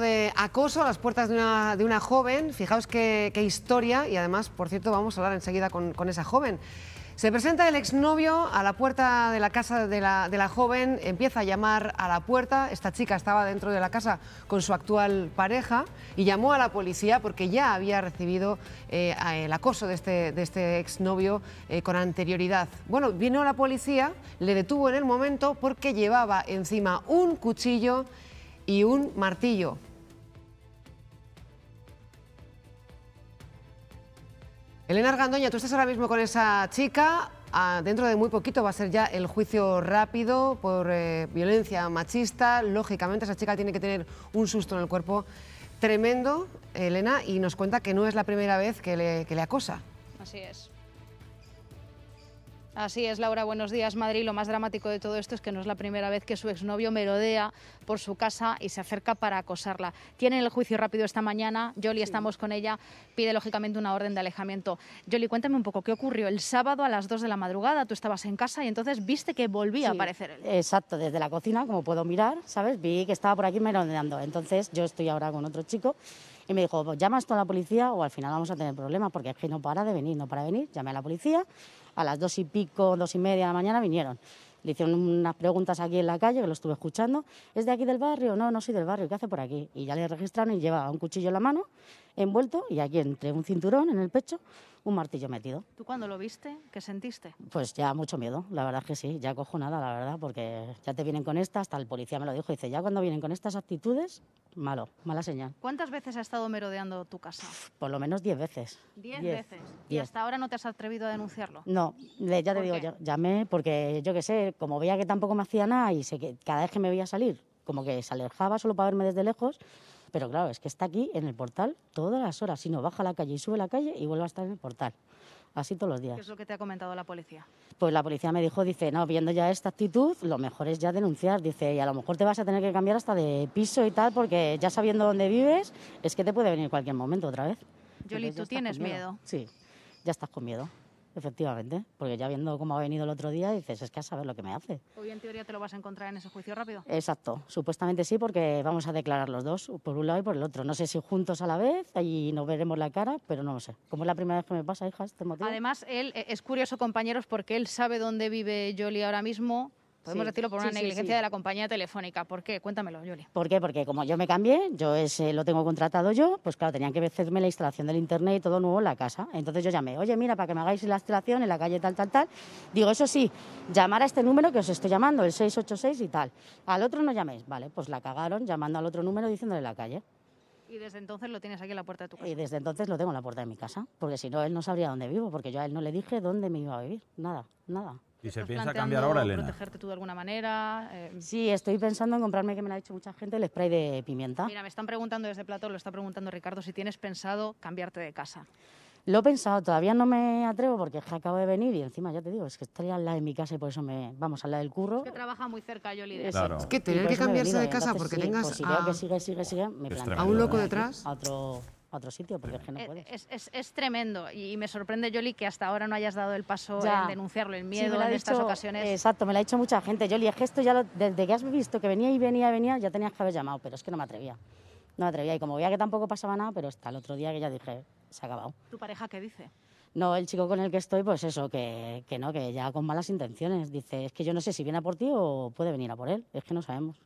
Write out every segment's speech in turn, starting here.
de acoso a las puertas de una, de una joven. Fijaos qué, qué, historia y además, por cierto, vamos a hablar enseguida con, con esa joven. Se presenta el exnovio a la puerta de la casa de la, de la, joven, empieza a llamar a la puerta. Esta chica estaba dentro de la casa con su actual pareja y llamó a la policía porque ya había recibido eh, el acoso de este, de este exnovio eh, con anterioridad. Bueno, vino la policía, le detuvo en el momento porque llevaba encima un cuchillo y un martillo. Elena Argandoña, tú estás ahora mismo con esa chica. Ah, dentro de muy poquito va a ser ya el juicio rápido por eh, violencia machista. Lógicamente, esa chica tiene que tener un susto en el cuerpo tremendo, Elena, y nos cuenta que no es la primera vez que le, que le acosa. Así es. Así es, Laura, buenos días, Madrid. Lo más dramático de todo esto es que no es la primera vez que su exnovio merodea por su casa y se acerca para acosarla. Tienen el juicio rápido esta mañana, Yoli, estamos con ella, pide lógicamente una orden de alejamiento. Yoli, cuéntame un poco, ¿qué ocurrió el sábado a las 2 de la madrugada? Tú estabas en casa y entonces viste que volvía a aparecer él. Exacto, desde la cocina, como puedo mirar, ¿sabes? Vi que estaba por aquí merodeando. Entonces yo estoy ahora con otro chico y me dijo, pues llamas tú a la policía o al final vamos a tener problemas porque es que no para de venir, no para de venir. Llamé a la policía, a las dos y pico, dos y media de la mañana vinieron. Le hicieron unas preguntas aquí en la calle, que lo estuve escuchando. ¿Es de aquí del barrio? No, no soy del barrio. ¿Qué hace por aquí? Y ya le registraron y lleva un cuchillo en la mano, envuelto, y aquí entre un cinturón en el pecho, un martillo metido. ¿Tú cuando lo viste, qué sentiste? Pues ya mucho miedo, la verdad es que sí, ya cojo nada, la verdad, porque ya te vienen con esta, hasta el policía me lo dijo, dice, ya cuando vienen con estas actitudes, malo, mala señal. ¿Cuántas veces ha estado merodeando tu casa? Por lo menos diez veces. ¿Diez, veces? ¿Y hasta ahora no te has atrevido a denunciarlo? No, ya te digo, llamé porque yo qué sé, como veía que tampoco me hacía nada y sé que cada vez que me veía salir, como que se alejaba solo para verme desde lejos, pero claro, es que está aquí en el portal todas las horas. Si no, baja a la calle y sube a la calle y vuelve a estar en el portal. Así todos los días. ¿Qué es lo que te ha comentado la policía? Pues la policía me dijo, dice, no, viendo ya esta actitud, lo mejor es ya denunciar. Dice, y a lo mejor te vas a tener que cambiar hasta de piso y tal, porque ya sabiendo dónde vives, es que te puede venir cualquier momento otra vez. Yoli, ¿tú tienes miedo? miedo? Sí, ya estás con miedo. Efectivamente, porque ya viendo cómo ha venido el otro día, dices, es que a saber lo que me hace. Hoy en teoría te lo vas a encontrar en ese juicio rápido. Exacto, supuestamente sí, porque vamos a declarar los dos, por un lado y por el otro. No sé si juntos a la vez, y nos veremos la cara, pero no lo sé. Como es la primera vez que me pasa, hija, este motivo. Además, él eh, es curioso, compañeros, porque él sabe dónde vive Yoli ahora mismo, Podemos sí, decirlo por una sí, negligencia sí, de la compañía telefónica. ¿Por qué? Cuéntamelo, Yoli. ¿Por qué? Porque como yo me cambié, yo ese lo tengo contratado yo, pues claro, tenían que hacerme la instalación del internet y todo nuevo en la casa. Entonces yo llamé, oye, mira, para que me hagáis la instalación en la calle tal, tal, tal. Digo, eso sí, llamar a este número que os estoy llamando, el 686 y tal. Al otro no llaméis. Vale, pues la cagaron llamando al otro número diciéndole la calle. Y desde entonces lo tienes aquí en la puerta de tu casa. Y desde entonces lo tengo en la puerta de mi casa, porque si no, él no sabría dónde vivo, porque yo a él no le dije dónde me iba a vivir. Nada, nada. ¿Y se piensa cambiar ahora, Elena? protegerte tú de alguna manera? Eh... Sí, estoy pensando en comprarme, que me lo ha dicho mucha gente, el spray de pimienta. Mira, me están preguntando desde Platón, lo está preguntando Ricardo, si tienes pensado cambiarte de casa. Lo he pensado, todavía no me atrevo porque es que acabo de venir y encima ya te digo, es que estaría al lado de mi casa y por eso me vamos al lado del curro. Es que trabaja muy cerca, Yoli. De claro. Es que tener que cambiarse de casa porque sí, tengas pues si a, que sigue, sigue, sigue, me a un loco detrás. a otro, a otro sitio porque es que no Eh, puedes. Es, es- es tremendo y me sorprende, Yoli, que hasta ahora no hayas dado el paso Ya. en denunciarlo, el Sí, miedo ha en estas dicho- ocasiones. Exacto, me lo ha dicho mucha gente. Yoli, es que esto ya lo- desde que has visto que venía y venía y venía, ya tenías que haber llamado, pero es que no me atrevía. No me atrevía y como veía que tampoco pasaba nada, pero hasta el otro día que ya dije, se ha acabado. ¿Tu pareja qué dice? No, el chico con el que estoy, pues eso, que, que no, que ya con malas intenciones. Dice, es que yo no sé si viene a por ti o puede venir a por él. Es que no sabemos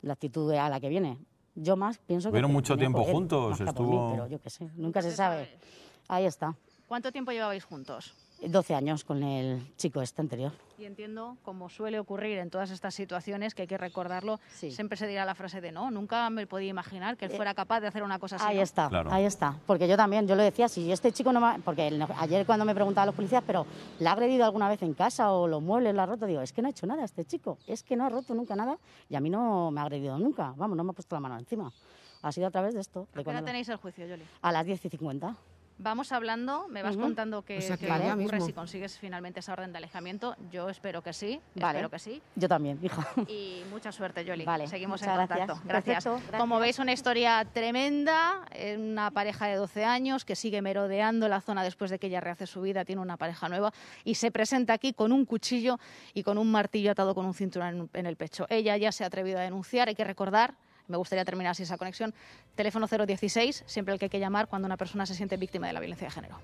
la actitud a la que viene. Yo más pienso que... Estuvieron que mucho tiempo juntos, estuvo- mí, pero yo qué sé, nunca se sabe. Ahí está. ¿Cuánto tiempo llevabais juntos? 12 años con el chico este anterior. Y entiendo, como suele ocurrir en todas estas situaciones, que hay que recordarlo, Sí. siempre se dirá la frase de no, nunca me podía imaginar que él Eh, fuera capaz de hacer una cosa así. Ahí ¿no? está, Claro. ahí está. Porque yo también, yo lo decía, si este chico no me... Porque el- ayer cuando me preguntaban los policías, pero ¿le ha agredido alguna vez en casa o los muebles lo ha roto? Digo, es que no ha hecho nada este chico, es que no ha roto nunca nada y a mí no me ha agredido nunca, vamos, no me ha puesto la mano encima. Ha sido a través de esto. ¿A de qué hora cuando- tenéis el juicio, Yoli? A las 10 y 50. Vamos hablando, me vas contando qué, O sea, que qué ocurre mismo. si consigues finalmente esa orden de alejamiento. Yo espero que sí, Vale. espero que sí. Yo también, hija. Y mucha suerte, Yoli. Vale, Seguimos muchas en contacto. Gracias. Perfecto, gracias. Como veis, una historia tremenda. eh, Una pareja de 12 años que sigue merodeando la zona después de que ella rehace su vida, tiene una pareja nueva y se presenta aquí con un cuchillo y con un martillo atado con un cinturón en- en el pecho. Ella ya se ha atrevido a denunciar. Hay que recordar Me gustaría terminar así esa conexión. Teléfono 016, siempre el que hay que llamar cuando una persona se siente víctima de la violencia de género.